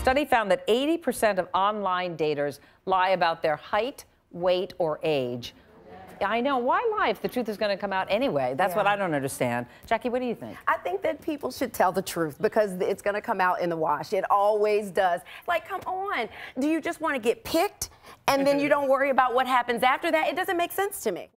study found that 80% of online daters lie about their height, weight, or age. I know. Why lie if the truth is going to come out anyway? That's yeah. what I don't understand. Jacque, what do you think? I think that people should tell the truth because it's going to come out in the wash. It always does. Like, come on. Do you just want to get picked and then mm-hmm. you don't worry about what happens after that? It doesn't make sense to me.